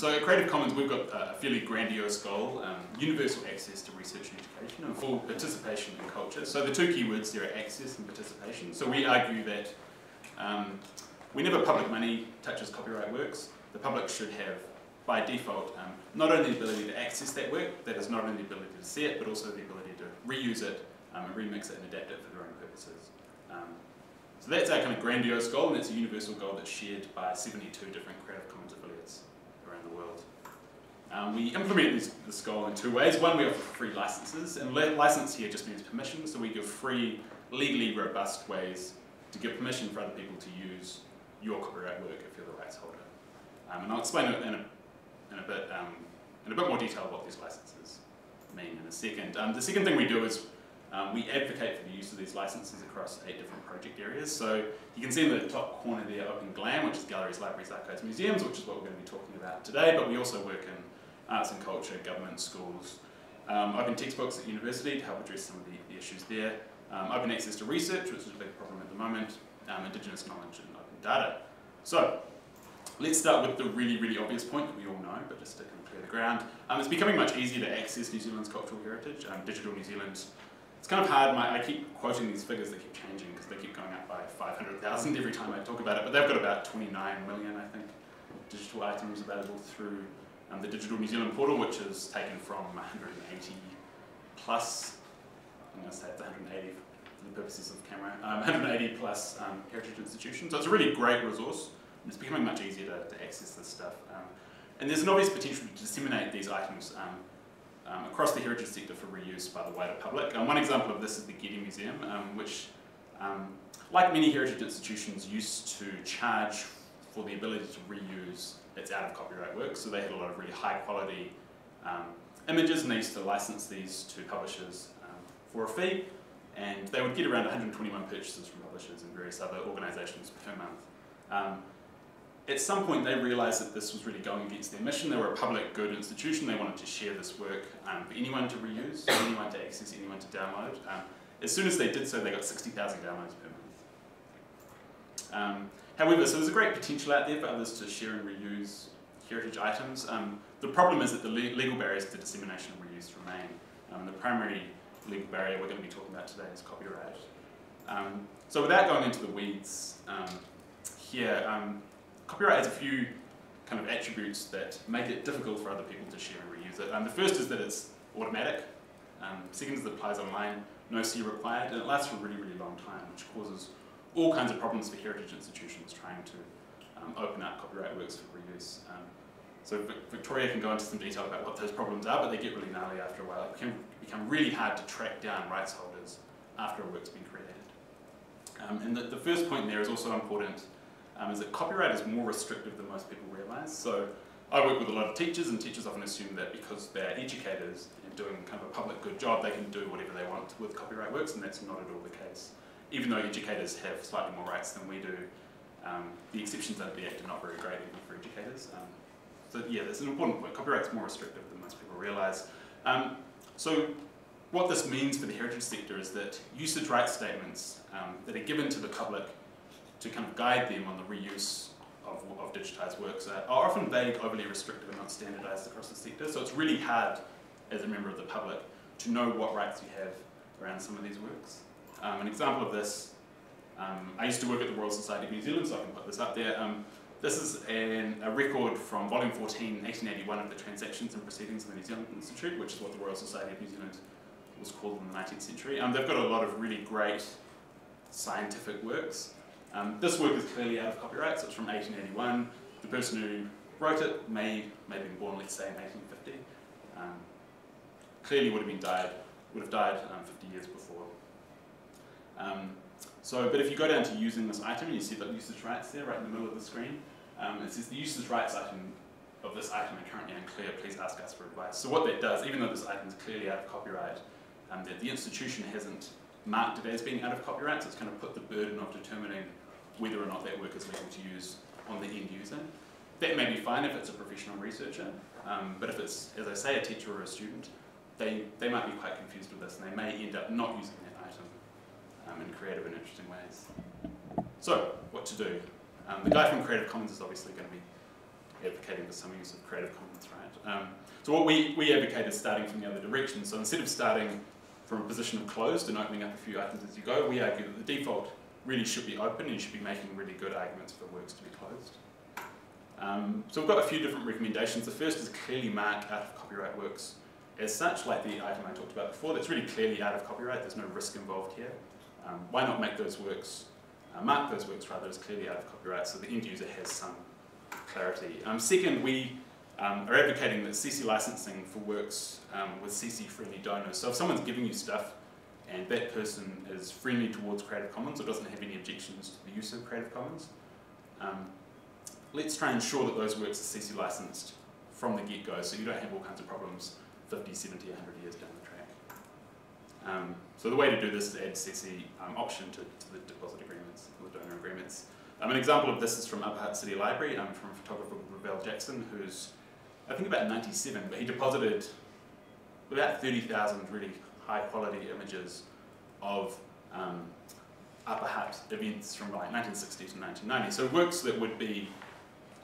so at Creative Commons, we've got a fairly grandiose goal, um, universal access to research and education and full participation in culture. So the two keywords there are access and participation. So we argue that um, whenever public money touches copyright works, the public should have, by default, um, not only the ability to access that work, that is not only the ability to see it, but also the ability to reuse it um, and remix it and adapt it for their own purposes. Um, so that's our kind of grandiose goal, and it's a universal goal that's shared by 72 different Creative Commons affiliates around the world. Um, we implement this, this, goal in two ways. One, we offer free licenses, and license here just means permission, so we give free, legally robust ways to give permission for other people to use your copyright work if you're the rights holder. Um, and I'll explain in a, in a bit um, in a bit more detail what these licenses mean in a second. Um, the second thing we do is um, we advocate for the use of these licenses across eight different project areas. So you can see in the top corner there Open GLAM, which is galleries, libraries, archives, museums, which is what we're going to be talking about today, but we also work in arts and culture, government, schools, um, open textbooks at university to help address some of the, the issues there, um, open access to research, which is a big problem at the moment, um, indigenous knowledge and open data. So let's start with the really, really obvious point that we all know, but just to kind of clear the ground. Um, it's becoming much easier to access New Zealand's cultural heritage. Um, Digital New Zealand kind of hard, my, I keep quoting these figures, they keep changing because they keep going up by 500,000 every time I talk about it, but they've got about 29 million, I think, digital items available through um, the Digital New Zealand portal, which is taken from 180 plus, I'm going to say it's 180 for the purposes of camera, um, 180 plus um, heritage institutions. So it's a really great resource, and it's becoming much easier to, to access this stuff. Um, and there's an obvious potential to disseminate these items um, um, across the heritage sector for reuse by the wider public. Um, one example of this is the Getty Museum, um, which, um, like many heritage institutions, used to charge for the ability to reuse its out of copyright work. So they had a lot of really high quality um, images and they used to license these to publishers um, for a fee. And they would get around 121 purchases from publishers and various other organisations per month at some point they realized that this was really going against their mission. They were a public good institution. They wanted to share this work um, for anyone to reuse, anyone to access, anyone to download. Um, as soon as they did so, they got 60,000 downloads per month. Um, however, so there's a great potential out there for others to share and reuse heritage items. Um, the problem is that the le legal barriers to dissemination and reuse remain. Um, the primary legal barrier we're going to be talking about today is copyright. So without going into the weeds here, copyright has a few kind of attributes that make it difficult for other people to share and reuse it. Um, the first is that it's automatic. Um, second is that it applies online, no C required, and it lasts for a really, really long time, which causes all kinds of problems for heritage institutions trying to um, open up copyright works for reuse. Um, so Victoria can go into some detail about what those problems are, but they get really gnarly after a while. It can become really hard to track down rights holders after a work's been created. Um, and the, the first point there is also important um, is that copyright is more restrictive than most people realise. So I work with a lot of teachers, and teachers often assume that because they're educators and doing kind of a public good job, they can do whatever they want with copyright works, and that's not at all the case. Even though educators have slightly more rights than we do, um, the exceptions under the Act are not very great even for educators. Um, so yeah, that's an important point. Copyright's more restrictive than most people realise. Um, so what this means for the heritage sector is that usage rights statements um, that are given to the public to kind of guide them on the reuse of, of digitised works are, are often vague, overly restrictive and not standardised across the sector. So it's really hard as a member of the public to know what rights you have around some of these works. Um, an example of this, um, I used to work at the Royal Society of New Zealand, so I can put this up there. Um, this is an, a record from volume 14, 1881 of the Transactions and Proceedings of the New Zealand Institute, which is what the Royal Society of New Zealand was called in the 19th century. Um, they've got a lot of really great scientific works. Um, this work is clearly out of copyright, so it's from 1881. The person who wrote it may, may have been born, let's say, in 1850. Um, clearly would have been died, would have died um, 50 years before. Um, so, but if you go down to using this item, you see the usage rights there, right in the middle of the screen. Um, it says the usage rights item of this item are currently unclear, please ask us for advice. So what that does, even though this item is clearly out of copyright, um, that the institution hasn't marked it as being out of copyright, so it's kind of put the burden of determining whether or not that work is legal to use on the end user. That may be fine if it's a professional researcher, um, but if it's, as I say, a teacher or a student, they, they might be quite confused with this and they may end up not using that item um, in creative and interesting ways. So, what to do? Um, the guy from Creative Commons is obviously going to be advocating for some use of Creative Commons, right? Um, so what we, we advocate is starting from the other direction. So instead of starting from a position of closed and opening up a few items as you go, we argue that the default really should be open and you should be making really good arguments for works to be closed. Um, so we've got a few different recommendations. The first is clearly mark out of copyright works as such, like the item I talked about before, that's really clearly out of copyright, there's no risk involved here. Um, why not make those works, uh, mark those works rather as clearly out of copyright so the end user has some clarity. Um, second, we um, are advocating that CC licensing for works um, with CC-friendly donors. So if someone's giving you stuff and that person is friendly towards Creative Commons or doesn't have any objections to the use of Creative Commons, um, let's try and ensure that those works are CC licensed from the get-go so you don't have all kinds of problems 50, 70, 100 years down the track. Um, so the way to do this is add CC um, option to, to, the deposit agreements, or the donor agreements. Um, an example of this is from Upper Hutt City Library, um, from a photographer Ravel Jackson, who's, I think about 97, but he deposited about 30,000 really high quality images of um, events from like 1960 to 1990. So works that would be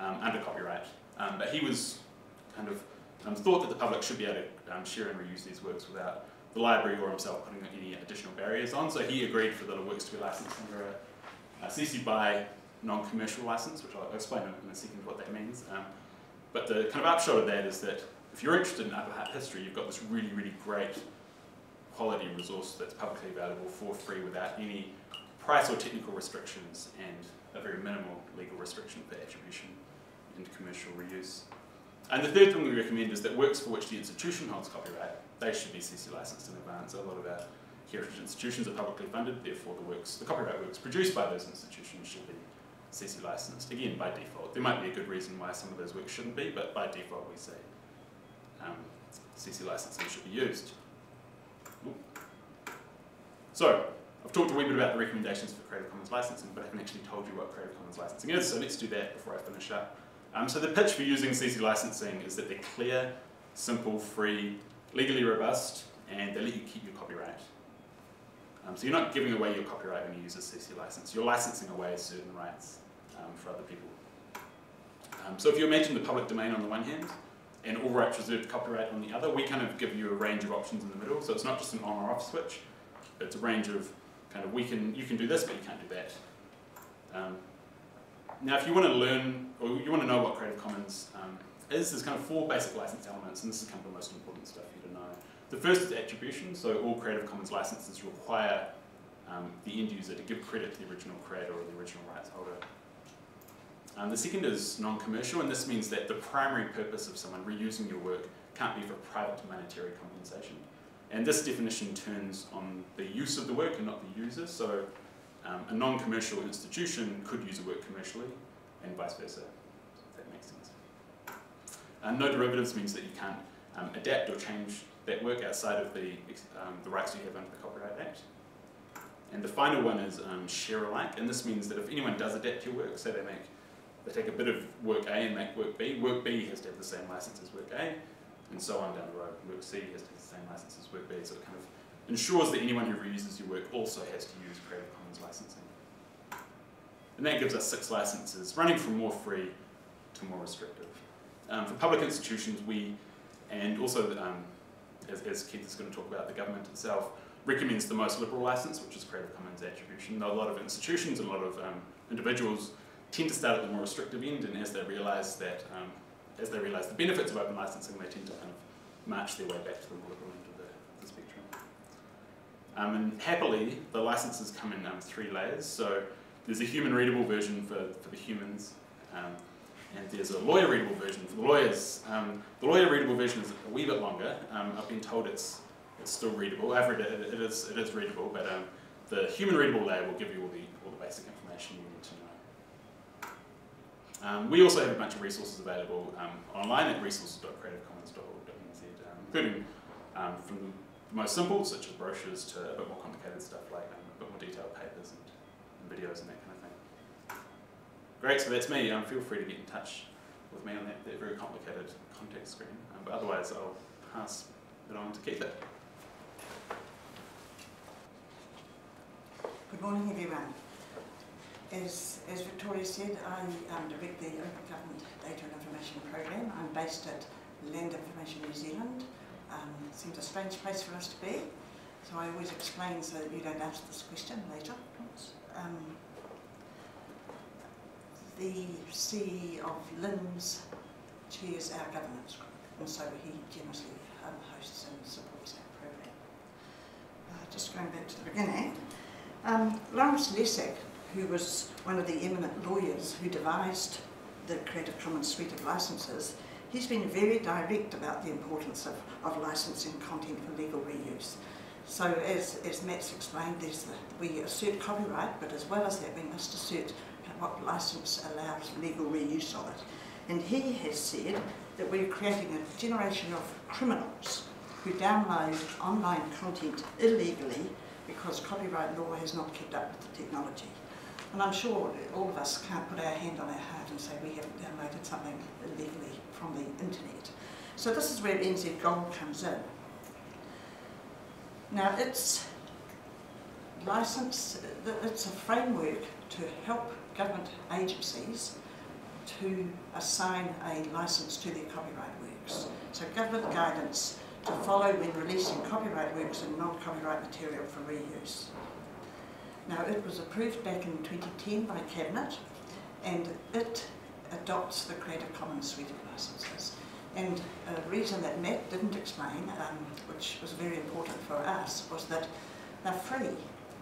um, under copyright. Um, but he was kind of um, thought that the public should be able to um, share and reuse these works without the library or himself putting any additional barriers on. So he agreed for the works to be licensed under a, a CC BY non-commercial license, which I'll explain in a second what that means. Um, but the kind of upshot of that is that if you're interested in Upper history, you've got this really, really great quality resource that's publicly available for free without any price or technical restrictions and a very minimal legal restriction for attribution and commercial reuse. And the third thing we recommend is that works for which the institution holds copyright, they should be CC licensed in advance. A lot of our heritage institutions are publicly funded, therefore the works, the copyright works produced by those institutions should be CC licensed, again by default. There might be a good reason why some of those works shouldn't be, but by default we say um, CC licensing should be used. So, I've talked a wee bit about the recommendations for Creative Commons licensing, but I haven't actually told you what Creative Commons licensing is, so let's do that before I finish up. Um, so the pitch for using CC licensing is that they're clear, simple, free, legally robust, and they let you keep your copyright. Um, so you're not giving away your copyright when you use a CC license. You're licensing away certain rights um, for other people. Um, so if you imagine the public domain on the one hand, and all rights reserved copyright on the other, we kind of give you a range of options in the middle. So it's not just an on or off switch. It's a range of kind of we can you can do this, but you can't do that. Um, now, if you want to learn, or you want to know what Creative Commons um, is, there's kind of four basic license elements, and this is kind of the most important stuff you to know. The first is attribution, so all Creative Commons licenses require um, the end user to give credit to the original creator or the original rights holder. Um, the second is non-commercial, and this means that the primary purpose of someone reusing your work can't be for private monetary compensation. And this definition turns on the use of the work and not the user, so um, a non-commercial institution could use a work commercially, and vice versa, if that makes sense. And no derivatives means that you can't um, adapt or change that work outside of the, um, the rights you have under the Copyright Act. And the final one is um, share alike, and this means that if anyone does adapt your work, say they make they take a bit of work A and make work B, work B has to have the same license as work A, and so on down the road. Work C has to have the same license as work B, so it kind of ensures that anyone who reuses your work also has to use Creative Commons licensing. And that gives us six licenses, running from more free to more restrictive. Um, for public institutions, we, and also, um, as, as, Keitha is going to talk about, the government itself, recommends the most liberal license, which is Creative Commons attribution. a lot of institutions and a lot of um, individuals tend to start at the more restrictive end, and as they realise that, um, as they realise the benefits of open licensing, they tend to kind of march their way back to the more liberal end of the, the spectrum. um, and happily, the licenses come in um, three layers. So there's a human readable version for, for the humans, um, and there's a lawyer readable version for the lawyers. Um, the lawyer readable version is a wee bit longer. Um, I've been told it's, it's still readable. I've read it, it, is, it is readable, but the human readable layer will give you all the, all the basic information you need to know. Um, we also have a bunch of resources available online at resources.creativecommons.org.nz, including from the most simple, such as brochures, to a bit more complicated stuff like um, a bit more detailed papers and, and, videos and that kind of thing. Great, so that's me. Um, feel free to get in touch with me on that, that very complicated contact screen. Um, but otherwise, I'll pass it on to Keitha. Good morning, everyone. As, as Victoria said, I um, direct the Open Government Data and Information Program. I'm based at Land Information New Zealand. Um, seems a strange place for us to be, so I always explain so that you don't ask this question later. Um, the CEO of LINZ chairs our governance group, and so he generously um, hosts and supports our program. Uh, just going back to the beginning, um, Lawrence Lessig, who was one of the eminent lawyers who devised the Creative Commons suite of licenses, he's been very direct about the importance of, of licensing content for legal reuse. So as, as Matt's explained, the, we assert copyright, but as well as that we must assert what license allows legal reuse of it. And he has said that we're creating a generation of criminals who download online content illegally because copyright law has not kept up with the technology. And I'm sure all of us can't put our hand on our heart and say we haven't downloaded something illegally from the internet. So this is where NZGOAL comes in. Now it's license, it's a framework to help government agencies to assign a licence to their copyright works. So government guidance to follow when releasing copyright works and non-copyright material for reuse. Now it was approved back in 2010 by Cabinet and it adopts the Creative Commons suite of licenses. And a reason that Matt didn't explain, um, which was very important for us, was that they're free.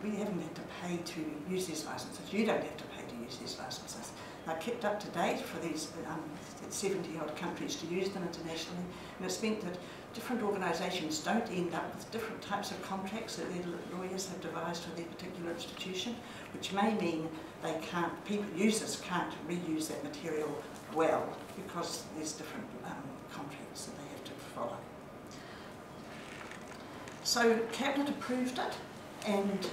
We haven't had to pay to use these licenses. You don't have to pay to use these licenses. They're kept up to date for these um, 70 odd countries to use them internationally. And it's meant that different organisations don't end up with different types of contracts that their lawyers have devised for their particular institution, which may mean they can't, people, users can't reuse that material well because there's different um, contracts that they have to follow. So Cabinet approved it and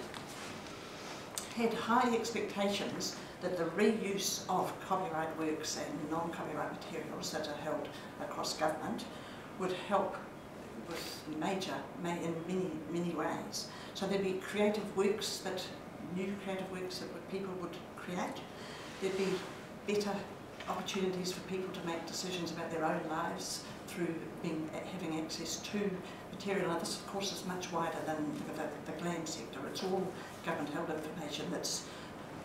had high expectations that the reuse of copyright works and non-copyright materials that are held across government would help with major, in many, many ways. So there'd be creative works that, new creative works that people would create. There'd be better opportunities for people to make decisions about their own lives through being, having access to material. Now this of course is much wider than the, the, the GLAM sector. It's all government held information that's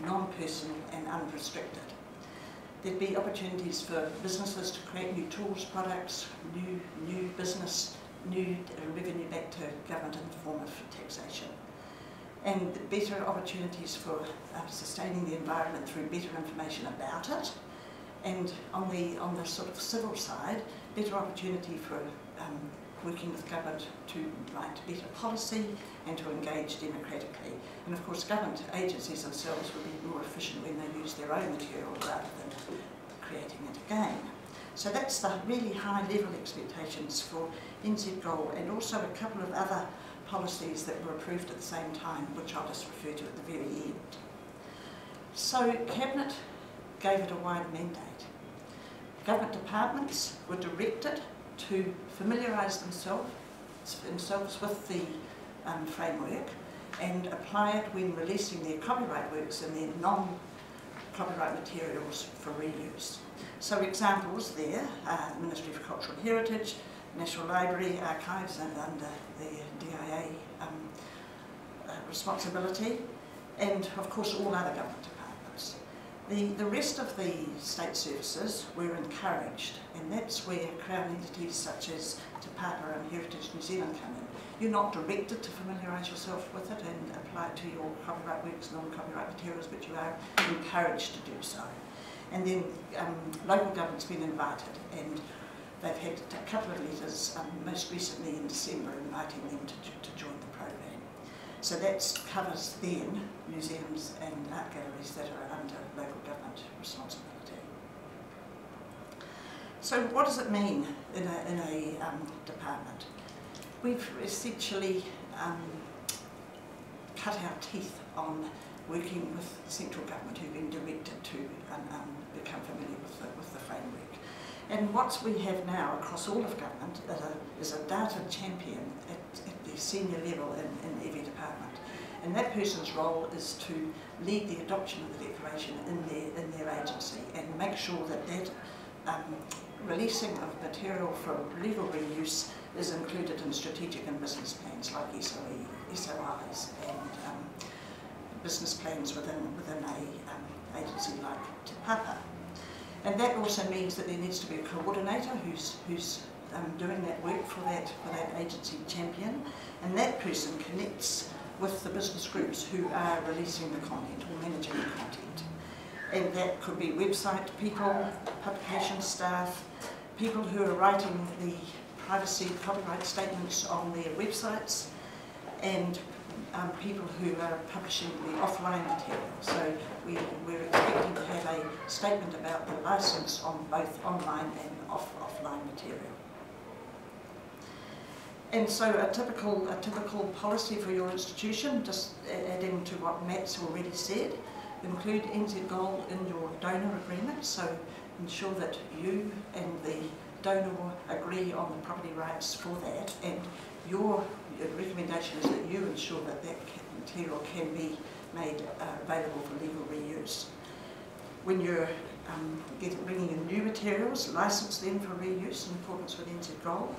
non-personal and unrestricted. There'd be opportunities for businesses to create new tools, products, new, new business, new revenue back to government in the form of taxation. And better opportunities for uh, sustaining the environment through better information about it. And on the, on the sort of civil side, better opportunity for um, working with government to write better policy and to engage democratically. And of course government agencies themselves will be more efficient when they use their own material rather than creating it again. So that's the really high level expectations for NZGOAL and also a couple of other policies that were approved at the same time, which I'll just refer to at the very end. So Cabinet gave it a wide mandate. Government departments were directed to familiarise themselves, themselves with the um, framework and apply it when releasing their copyright works and their non-copyright materials for reuse. So examples there are Ministry for Cultural Heritage, National Library, Archives and under the DIA um, uh, responsibility and of course all other government departments. The, the rest of the state services were encouraged and that's where Crown entities such as Te Papa and Heritage New Zealand come in. You're not directed to familiarise yourself with it and apply it to your copyright works, non-copyright materials, but you are encouraged to do so. And then um, local government's been invited and they've had a couple of letters, um, most recently in December, inviting them to, to join the program. So that covers then museums and art galleries that are under local government responsibility. So what does it mean in a, in a um, department? We've essentially um, cut our teeth on working with central government who've been directed to um, um, become familiar with the, with the framework. And what we have now across all of government is a, data champion at, at the senior level in, in every department. And that person's role is to lead the adoption of the declaration in their, in their agency and make sure that that um, releasing of material for legal reuse is included in strategic and business plans like SOE, SOIs and um, business plans within, within a um, agency like Te Papa. And that also means that there needs to be a coordinator who's, who's um, doing that work for that, for that agency champion, and that person connects with the business groups who are releasing the content or managing the content. And that could be website people, publication staff, people who are writing the privacy copyright statements on their websites, and um, people who are publishing the offline material. So we, we're expecting to have a statement about the license on both online and off, offline material. And so a typical, a typical policy for your institution, just adding to what Matt's already said, include NZGOAL in your donor agreement, so ensure that you and the donor agree on the property rights for that, and your recommendation is that you ensure that that material can be made uh, available for legal reuse. When you're um, bringing in new materials, license them for reuse in accordance with NZGOAL.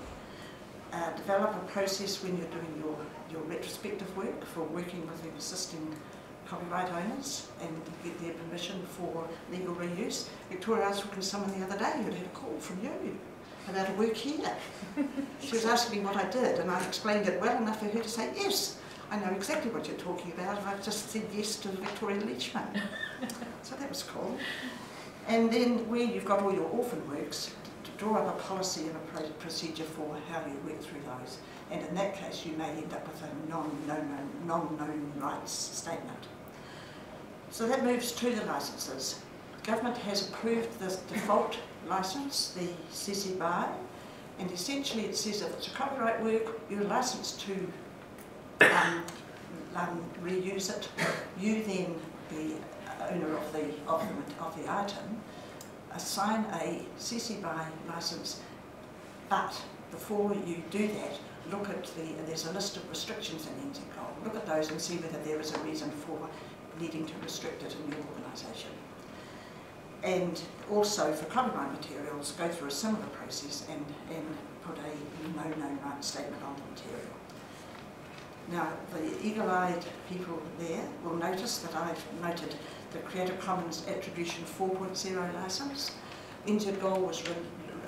Uh, develop a process when you're doing your, your retrospective work for working with existing copyright owners and get their permission for legal reuse. Victoria asked for someone the other day who'd had a call from you about a work here. she was asking me what I did and I explained it well enough for her to say, yes, I know exactly what you're talking about and I've just said yes to the Victoria Leachman. so that was cool. And then where you've got all your orphan works, to draw up a policy and a procedure for how you work through those. And in that case, you may end up with a non-known non rights statement. So that moves to the licenses. Government has approved the default license, the CC BY, and essentially it says if it's a copyright work, you're licensed to um, um, reuse it. You then, the owner of the, of the, of the item, assign a CC BY license, but before you do that, look at the, there's a list of restrictions in NZ Gold. Look at those and see whether there is a reason for needing to restrict it in your organisation. And also for copyright materials, go through a similar process and, and put a no known right statement on the material. Now, the eagle-eyed people there will notice that I've noted the Creative Commons Attribution 4.0 license. NZGOAL was,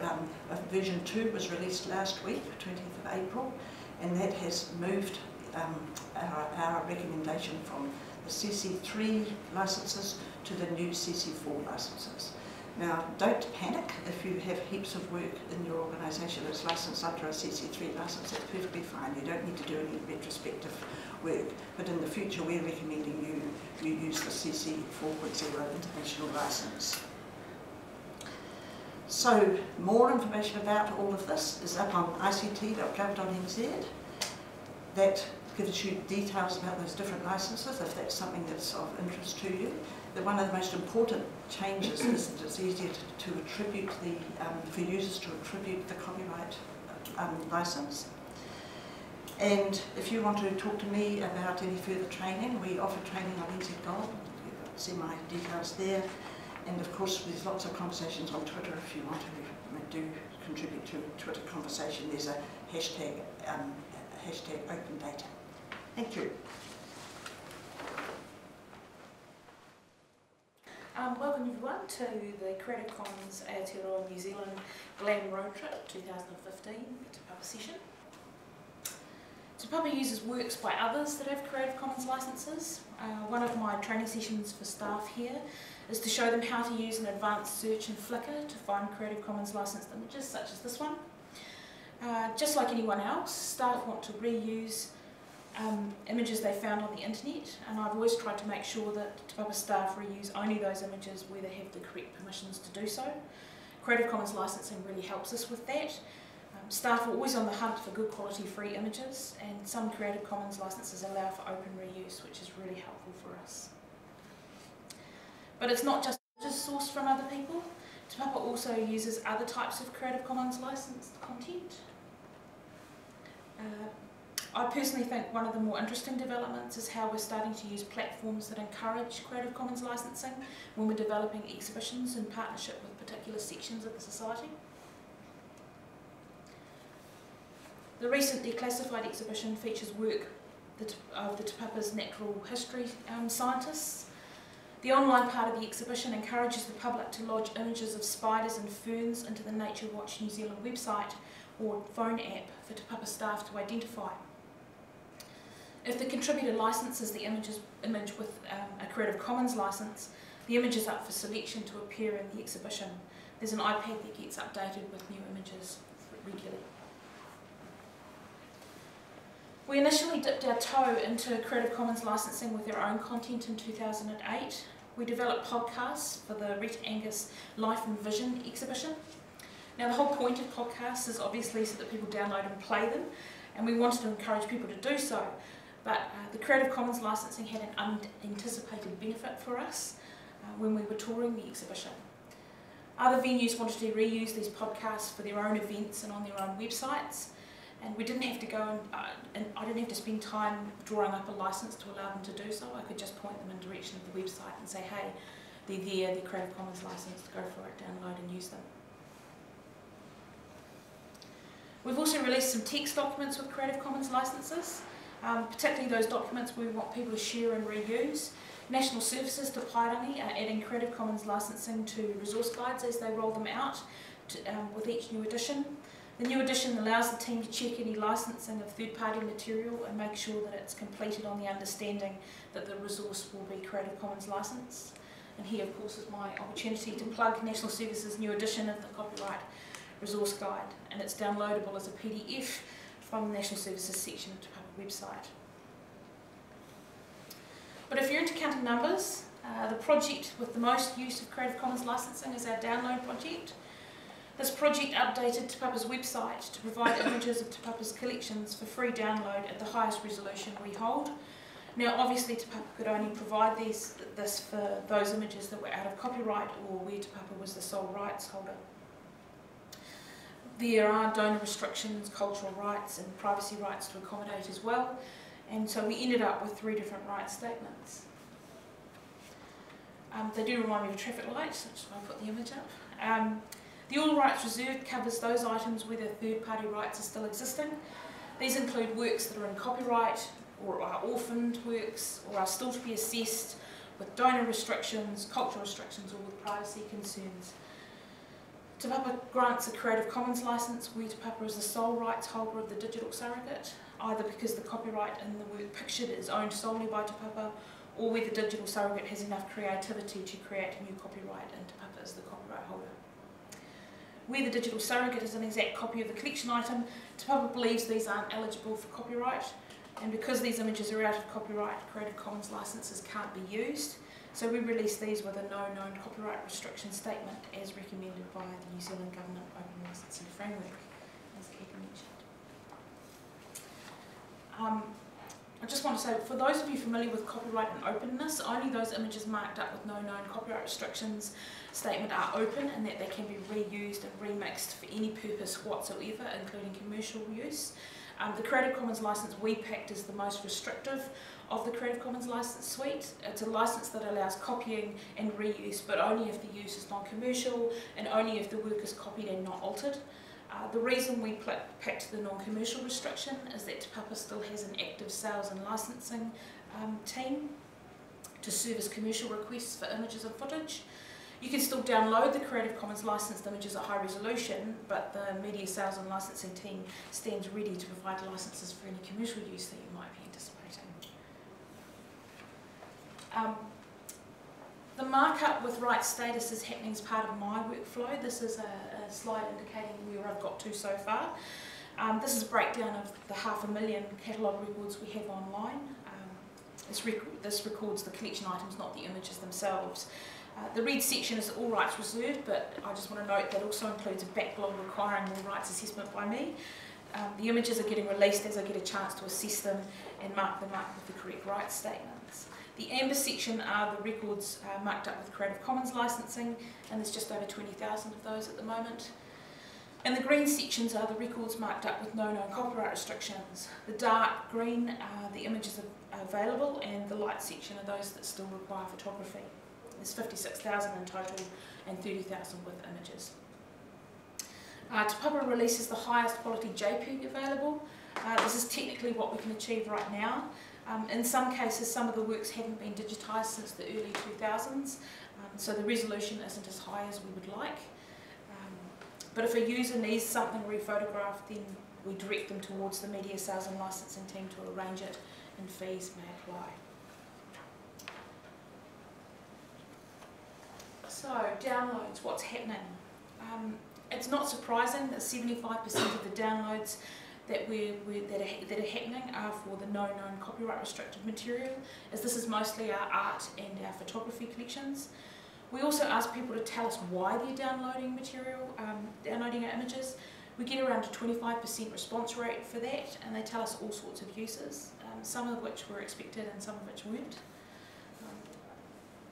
um, version 2 was released last week, 20th of April, and that has moved um, our, our recommendation from CC3 licenses to the new CC4 licenses. Now, don't panic if you have heaps of work in your organisation that's licensed under a CC3 licence, that's perfectly fine. You don't need to do any retrospective work. But in the future, we're recommending you, you use the CC 4.0 international licence. So, more information about all of this is up on ict.gov.nz. That gives you details about those different licenses if that's something that's of interest to you that one of the most important changes is that it's easier to, to attribute the, um, for users to attribute the copyright um, license. And if you want to talk to me about any further training, we offer training on NZ Gold. You see my details there. And of course, there's lots of conversations on Twitter if you want to do contribute to Twitter conversation. There's a hashtag, um, hashtag open data. Thank you. Um, welcome everyone to the Creative Commons Aotearoa New Zealand Glam Road Trip 2015 Te Papa session. Te Papa uses works by others that have Creative Commons licenses. Uh, one of my training sessions for staff here is to show them how to use an advanced search in Flickr to find Creative Commons licensed images such as this one. Uh, just like anyone else, staff want to reuse um, images they found on the internet and I've always tried to make sure that Te Papa staff reuse only those images where they have the correct permissions to do so. Creative Commons licensing really helps us with that. Um, staff are always on the hunt for good quality free images and some Creative Commons licenses allow for open reuse which is really helpful for us. But it's not just sourced from other people. Te Papa also uses other types of Creative Commons licensed content. Uh, I personally think one of the more interesting developments is how we're starting to use platforms that encourage Creative Commons licensing when we're developing exhibitions in partnership with particular sections of the society. The recent declassified exhibition features work of the Te Papa's natural history um, scientists. The online part of the exhibition encourages the public to lodge images of spiders and ferns into the Nature Watch New Zealand website or phone app for Te Papa staff to identify. If the contributor licenses the images, image with um, a Creative Commons license, the image is up for selection to appear in the exhibition. There's an iPad that gets updated with new images regularly. We initially dipped our toe into Creative Commons licensing with our own content in 2008. We developed podcasts for the Rita Angus Life and Vision exhibition. Now the whole point of podcasts is obviously so that people download and play them, and we wanted to encourage people to do so. But uh, the Creative Commons licensing had an unanticipated benefit for us uh, when we were touring the exhibition. Other venues wanted to reuse these podcasts for their own events and on their own websites, and we didn't have to go and, uh, and I didn't have to spend time drawing up a license to allow them to do so. I could just point them in the direction of the website and say, hey, they're there, they're Creative Commons licensed, go for it, download and use them. We've also released some text documents with Creative Commons licenses, um, particularly those documents we want people to share and reuse. National Services Te Paerangi are adding Creative Commons licensing to resource guides as they roll them out to, um, with each new edition. The new edition allows the team to check any licensing of third-party material and make sure that it's completed on the understanding that the resource will be Creative Commons licensed. And here, of course, is my opportunity to plug National Services' new edition of the Copyright Resource Guide, and it's downloadable as a PDF from the National Services section of the Te website. But if you're into counting numbers, uh, the project with the most use of Creative Commons licensing is our download project. This project updated Te Papa's website to provide images of Te Papa's collections for free download at the highest resolution we hold. Now obviously Te Papa could only provide these, this for those images that were out of copyright or where Te Papa was the sole rights holder. There are donor restrictions, cultural rights and privacy rights to accommodate as well and so we ended up with three different rights statements. Um, they do remind me of traffic light, so I put the image up. Um, the All Rights Reserved covers those items where the third-party rights are still existing. These include works that are in copyright, or are orphaned works, or are still to be assessed with donor restrictions, cultural restrictions, or with privacy concerns. Te Papa grants a Creative Commons licence where Te Papa is the sole rights holder of the digital surrogate, either because the copyright in the work pictured is owned solely by Te Papa, or where the digital surrogate has enough creativity to create a new copyright and Te Papa is the copyright holder. Where the digital surrogate is an exact copy of the collection item, Te Papa believes these aren't eligible for copyright, and because these images are out of copyright, Creative Commons licenses can't be used. So we release these with a no known copyright restriction statement as recommended by the New Zealand Government Open Licensing Framework, as Kate mentioned. Um, I just want to say, for those of you familiar with copyright and openness, only those images marked up with no known copyright restrictions statement are open and that they can be reused and remixed for any purpose whatsoever, including commercial use. Um, the Creative Commons license we picked is the most restrictive of the Creative Commons license suite. It's a license that allows copying and reuse, but only if the use is non-commercial and only if the work is copied and not altered. Uh, the reason we picked the non-commercial restriction is that Papa still has an active sales and licensing um, team to service commercial requests for images and footage. You can still download the Creative Commons licensed images at high resolution, but the media sales and licensing team stands ready to provide licenses for any commercial use that you might be anticipating. Um, the markup with right status is happening as part of my workflow. This is a, a slide indicating where I've got to so far. Um, this is a breakdown of the half a million catalogue records we have online. Um, this, rec this, records the collection items, not the images themselves. Uh, the red section is all rights reserved, but I just want to note that also includes a backlog requiring all rights assessment by me. Um, the images are getting released as I get a chance to assess them and mark them up with the correct rights statements. The amber section are the records uh, marked up with Creative Commons licensing, and there's just over 20,000 of those at the moment. And the green sections are the records marked up with no known copyright restrictions. The dark green are the images available and the light section are those that still require photography. There's 56,000 in total and 30,000 with images. Uh, Te releases the highest quality JPEG available. Uh, this is technically what we can achieve right now. Um, in some cases, some of the works haven't been digitised since the early 2000s, um, so the resolution isn't as high as we would like. Um, but if a user needs something rephotographed, then we direct them towards the media sales and licensing team to arrange it, and fees may apply. So, downloads, what's happening? Um, it's not surprising that 75% of the downloads that, we're, we're, that, are, that are happening are for the no known copyright restricted material, as this is mostly our art and our photography collections. We also ask people to tell us why they're downloading material, um, downloading our images. We get around a 25% response rate for that, and they tell us all sorts of uses, um, some of which were expected and some of which weren't.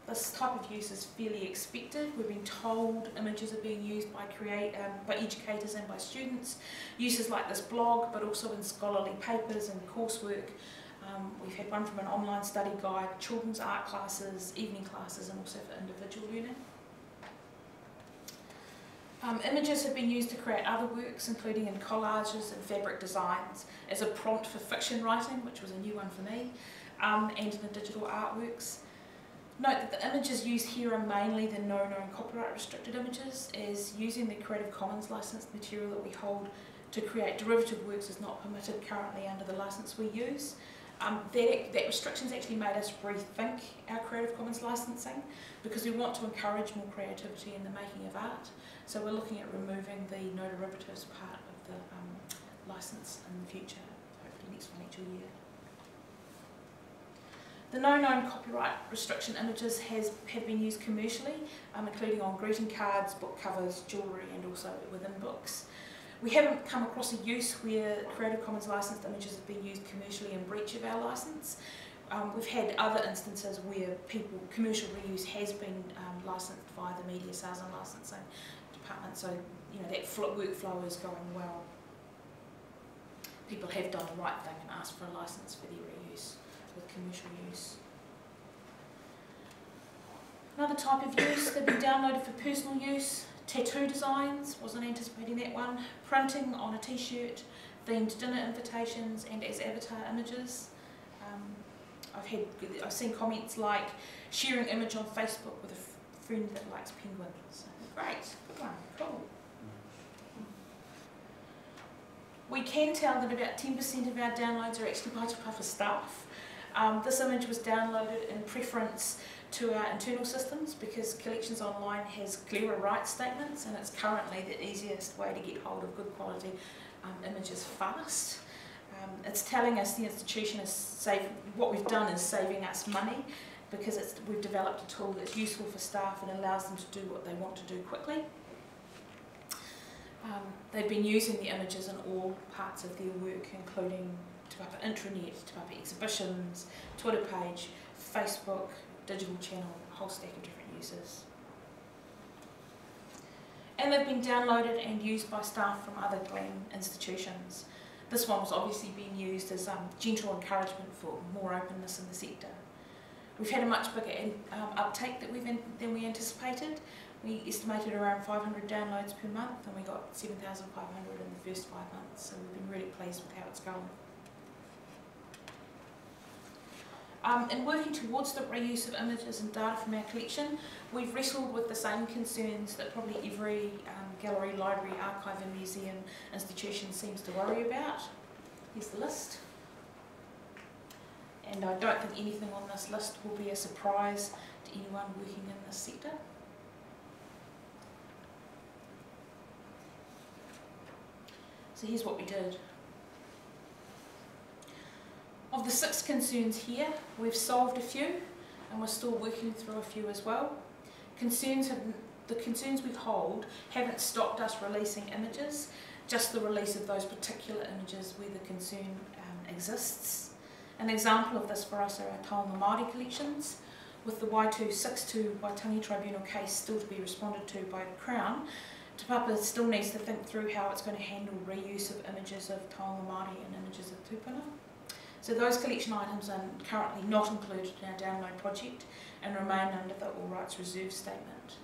This type of use is fairly expected. We've been told images are being used by create um, by educators and by students. Uses like this blog, but also in scholarly papers and coursework. Um, we've had one from an online study guide, children's art classes, evening classes, and also for individual learning. Um, images have been used to create other works, including in collages and fabric designs, as a prompt for fiction writing, which was a new one for me, um, and in the digital artworks. Note that the images used here are mainly the no known copyright restricted images, as using the Creative Commons licensed material that we hold to create derivative works is not permitted currently under the license we use. Um, that, that restriction's actually made us rethink our Creative Commons licensing because we want to encourage more creativity in the making of art. So we're looking at removing the no derivatives part of the um, license in the future, hopefully next financial year. The no known copyright restriction images has, have been used commercially, um, including on greeting cards, book covers, jewellery and also within books. We haven't come across a use where Creative Commons licensed images have been used commercially in breach of our licence. Um, we've had other instances where people commercial reuse has been um, licensed via the Media Sales and Licensing Department, so you know that workflow is going well. People have done the right thing and asked for a licence for their reuse commercial use. Another type of use, they've been downloaded for personal use, tattoo designs, wasn't anticipating that one, printing on a t-shirt, themed dinner invitations and as avatar images. Um, I've had, I've seen comments like sharing image on Facebook with a friend that likes penguins. Great, good one, cool. We can tell that about 10% of our downloads are actually by Te Papa staff. Um, this image was downloaded in preference to our internal systems because Collections Online has clearer rights statements and it's currently the easiest way to get hold of good quality um, images fast. Um, it's telling us the institution is saving, what we've done is saving us money because we've developed a tool that's useful for staff and allows them to do what they want to do quickly. Um, they've been using the images in all parts of their work, including Te Papa intranet, Te Papa exhibitions, Twitter page, Facebook, digital channel, a whole stack of different uses. And they've been downloaded and used by staff from other GLAM institutions. This one was obviously being used as um, gentle encouragement for more openness in the sector. We've had a much bigger um, uptake that than we anticipated. We estimated around 500 downloads per month and we got 7,500 in the first five months, so we've been really pleased with how it's going. Um, in working towards the reuse of images and data from our collection, we've wrestled with the same concerns that probably every um, gallery, library, archive and museum institution seems to worry about. Here's the list. And I don't think anything on this list will be a surprise to anyone working in this sector. So here's what we did. Of the six concerns here, we've solved a few and we're still working through a few as well. Concerns have, the concerns we hold haven't stopped us releasing images, just the release of those particular images where the concern um, exists. An example of this for us are our Taonga Māori collections. With the Wai 262 Waitangi Tribunal case still to be responded to by the Crown, Te Papa still needs to think through how it's going to handle reuse of images of Taonga Māori and images of Tupuna. So those collection items are currently not included in our download project and remain under the All Rights Reserve statement.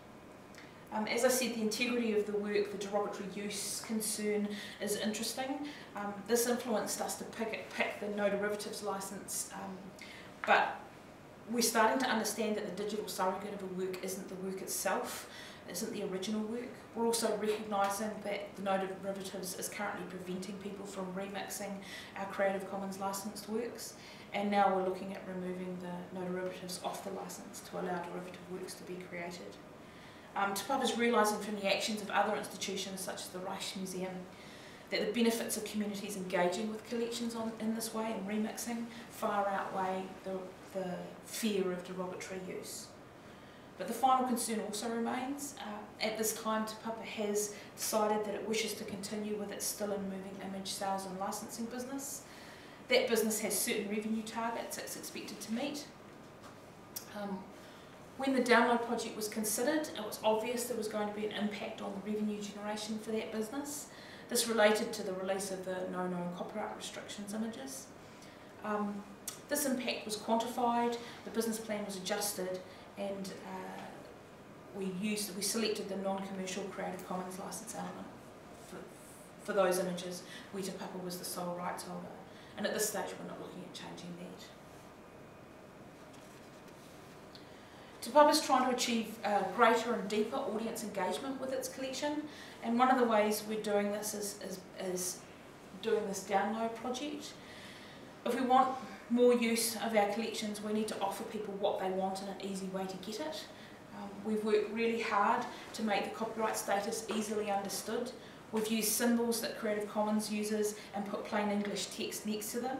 Um, as I said, the integrity of the work, the derogatory use concern is interesting. Um, this influenced us to pick, pick the no derivatives licence, um, but we're starting to understand that the digital surrogate of a work isn't the work itself, isn't the original work. We're also recognising that the no derivatives is currently preventing people from remixing our Creative Commons licensed works, and now we're looking at removing the no derivatives off the licence to allow derivative works to be created. Um, Te Papa's realising from the actions of other institutions such as the Rijksmuseum that the benefits of communities engaging with collections on, in this way and remixing far outweigh the, the fear of derogatory use. But the final concern also remains. Uh, at this time, Te Papa has decided that it wishes to continue with its still and moving image sales and licensing business. That business has certain revenue targets it's expected to meet. Um, when the download project was considered, it was obvious there was going to be an impact on the revenue generation for that business. This related to the release of the no known copyright restrictions images. Um, this impact was quantified, the business plan was adjusted, and uh, we used we selected the non-commercial Creative Commons license element for, for those images. We Te Papa was the sole rights holder, and at this stage we're not looking at changing that. Te Papa's trying to achieve uh, greater and deeper audience engagement with its collection, and one of the ways we're doing this is, is, is doing this download project. If we want more use of our collections, we need to offer people what they want and an easy way to get it. Um, we've worked really hard to make the copyright status easily understood. We've used symbols that Creative Commons uses and put plain English text next to them.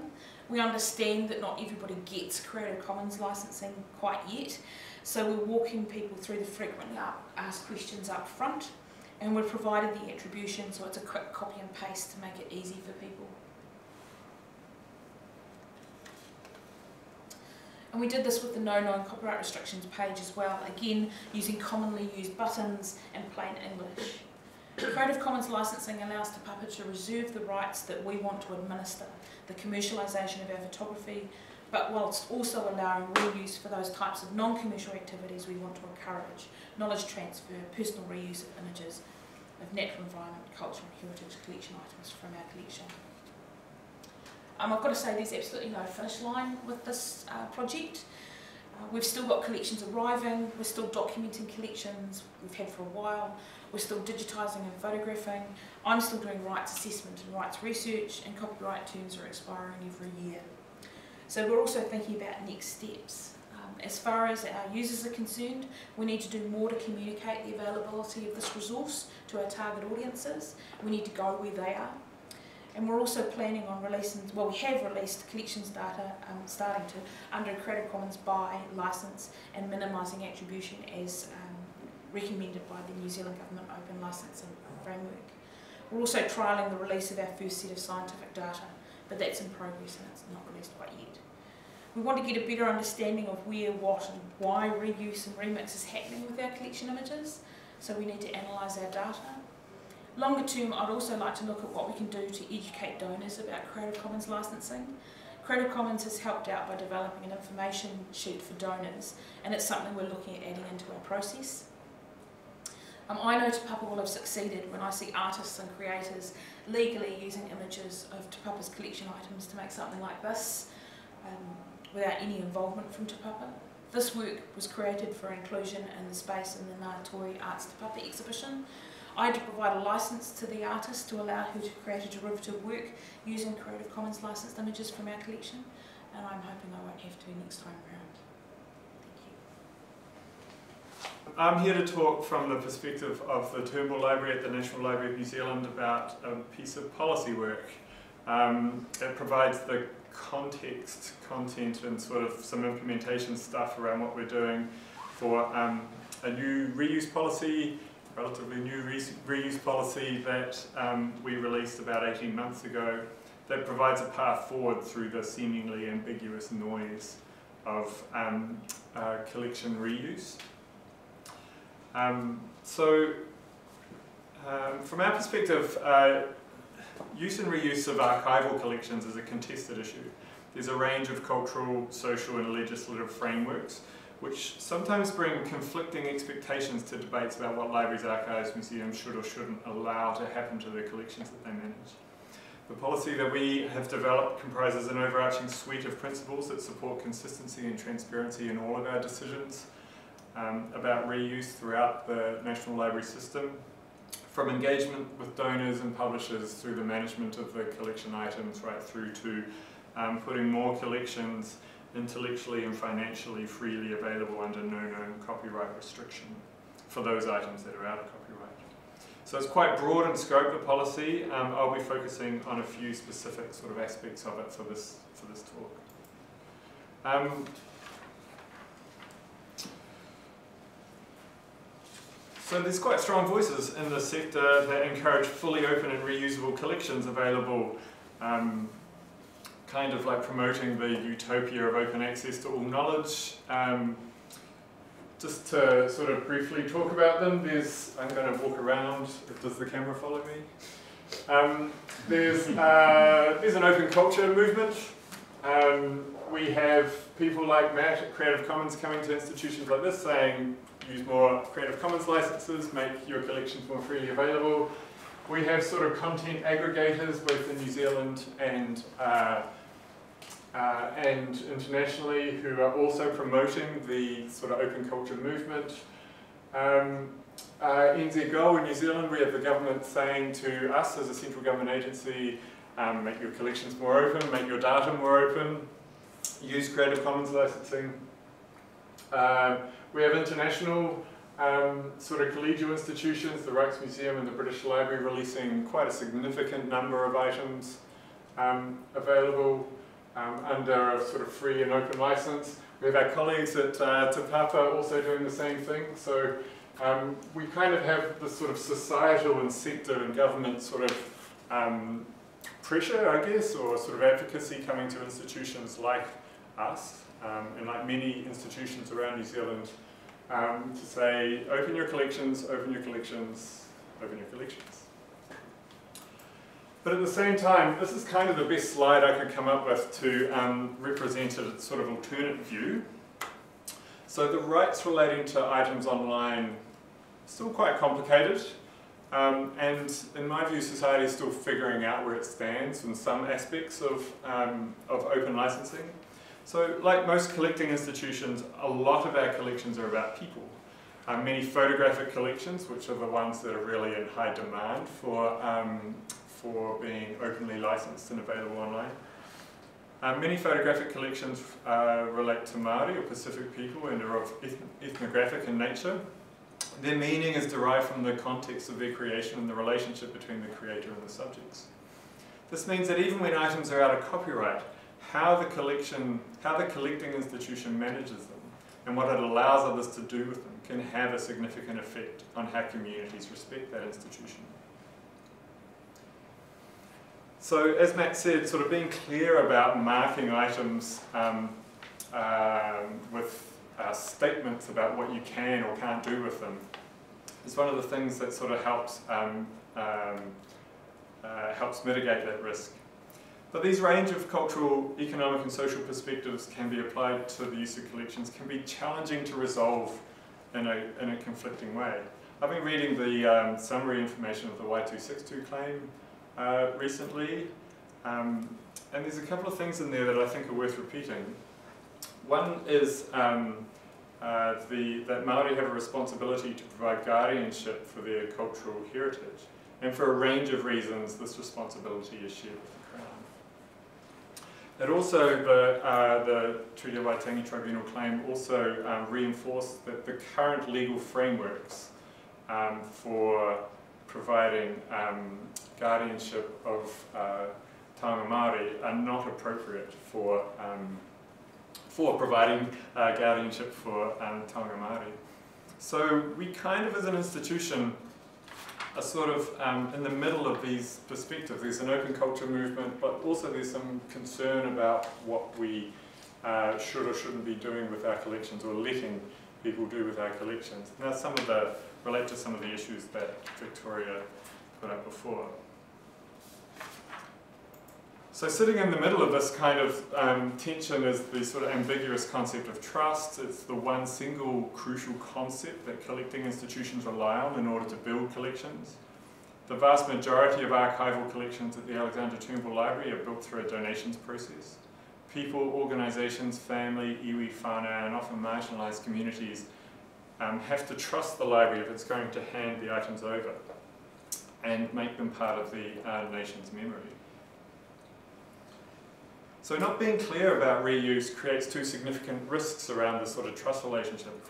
We understand that not everybody gets Creative Commons licensing quite yet, so we're walking people through the frequently asked questions up front and we've provided the attribution so it's a quick copy and paste to make it easy for people. And we did this with the no known copyright restrictions page as well, again using commonly used buttons and plain English. Creative Commons licensing allows Te Papa to reserve the rights that we want to administer, the commercialisation of our photography, but whilst also allowing reuse for those types of non-commercial activities we want to encourage, knowledge transfer, personal reuse of images of natural environment, cultural and heritage collection items from our collection. Um, I've got to say there's absolutely no finish line with this uh, project. Uh, we've still got collections arriving, we're still documenting collections we've had for a while, we're still digitising and photographing, I'm still doing rights assessment and rights research, and copyright terms are expiring every year. So we're also thinking about next steps. Um, as far as our users are concerned, we need to do more to communicate the availability of this resource to our target audiences. We need to go where they are. And we're also planning on releasing, well we have released collections data um, starting to under Creative Commons by licence and minimising attribution as um, recommended by the New Zealand Government Open Licensing Framework. We're also trialling the release of our first set of scientific data, but that's in progress and it's not released quite yet. We want to get a better understanding of where, what and why reuse and remix is happening with our collection images, so we need to analyse our data. Longer term, I'd also like to look at what we can do to educate donors about Creative Commons licensing. Creative Commons has helped out by developing an information sheet for donors, and it's something we're looking at adding into our process. Um, I know Te Papa will have succeeded when I see artists and creators legally using images of Te Papa's collection items to make something like this. Um, without any involvement from Te Papa. This work was created for inclusion in the space in the Ngā Toi Arts Te Papa exhibition. I had to provide a licence to the artist to allow her to create a derivative work using Creative Commons licensed images from our collection, and I'm hoping I won't have to next time around. Thank you. I'm here to talk from the perspective of the Turnbull Library at the National Library of New Zealand about a piece of policy work. Um, it provides the context, content, and sort of some implementation stuff around what we're doing for um, a new reuse policy, relatively new re reuse policy that um, we released about 18 months ago that provides a path forward through the seemingly ambiguous noise of um, uh, collection reuse. Um, so Um, from our perspective, uh, use and reuse of archival collections is a contested issue. There's a range of cultural, social and legislative frameworks which sometimes bring conflicting expectations to debates about what libraries, archives, museums should or shouldn't allow to happen to the collections that they manage. The policy that we have developed comprises an overarching suite of principles that support consistency and transparency in all of our decisions um, about reuse throughout the National Library system, from engagement with donors and publishers through the management of the collection items right through to um, putting more collections intellectually and financially freely available under no known copyright restriction for those items that are out of copyright. So it's quite broad in scope, the policy. Um, I'll be focusing on a few specific sort of aspects of it for this, for this talk. Um, so there's quite strong voices in the sector that encourage fully open and reusable collections available um, kind of like promoting the utopia of open access to all knowledge. Um, just to sort of briefly talk about them, there's, I'm going to walk around, does the camera follow me? Um, there's, uh, there's an open culture movement. Um, we have people like Matt at Creative Commons coming to institutions like this saying, use more Creative Commons licenses, make your collections more freely available. We have sort of content aggregators both in New Zealand and uh, uh, and internationally who are also promoting the sort of open culture movement. Um, uh, in New Zealand, we have the government saying to us as a central government agency, um, make your collections more open, make your data more open, use Creative Commons licensing. Um, we have international um, sort of collegial institutions, the Rijksmuseum and the British Library releasing quite a significant number of items um, available um, under a sort of free and open license. We have our colleagues at uh, Te Papa also doing the same thing. So um, we kind of have this sort of societal and sector and government sort of um, pressure, I guess, or sort of advocacy coming to institutions like us um, and like many institutions around New Zealand um, to say, open your collections, open your collections, open your collections. But at the same time, this is kind of the best slide I could come up with to um, represent a sort of alternate view. So the rights relating to items online still quite complicated. Um, and in my view, society is still figuring out where it stands in some aspects of, um, of open licensing. So like most collecting institutions, a lot of our collections are about people. Um, many photographic collections, which are the ones that are really in high demand for, um, for being openly licensed and available online. Um, many photographic collections uh, relate to Māori or Pacific people and are of ethnographic in nature. Their meaning is derived from the context of their creation and the relationship between the creator and the subjects. This means that even when items are out of copyright, how the collection, how the collecting institution manages them and what it allows others to do with them can have a significant effect on how communities respect that institution. So as Matt said, sort of being clear about marking items um, uh, with uh, statements about what you can or can't do with them is one of the things that sort of helps um, um, uh, helps mitigate that risk. But these range of cultural, economic and social perspectives can be applied to the use of collections, can be challenging to resolve in a, in a conflicting way. I've been reading the um, summary information of the Wai 262 claim uh, recently. Um, and there's a couple of things in there that I think are worth repeating. One is um, uh, the, that Māori have a responsibility to provide guardianship for their cultural heritage. And for a range of reasons, this responsibility is shared with the Crown. It also, the, uh, the Treaty of Waitangi Tribunal claim also um, reinforced that the current legal frameworks um, for providing um, guardianship of uh, taonga Māori are not appropriate for, um, for providing uh, guardianship for um, taonga Māori. So we kind of as an institution are sort of um, in the middle of these perspectives. There's an open culture movement, but also there's some concern about what we uh, should or shouldn't be doing with our collections or letting people do with our collections. Now some of the relate to some of the issues that Victoria put up before. So sitting in the middle of this kind of um, tension is the sort of ambiguous concept of trust. It's the one single crucial concept that collecting institutions rely on in order to build collections. The vast majority of archival collections at the Alexander Turnbull Library are built through a donations process. People, organisations, family, iwi, whānau, and often marginalised communities um, have to trust the library if it's going to hand the items over and make them part of the uh, nation's memory. So not being clear about reuse creates two significant risks around this sort of trust relationship.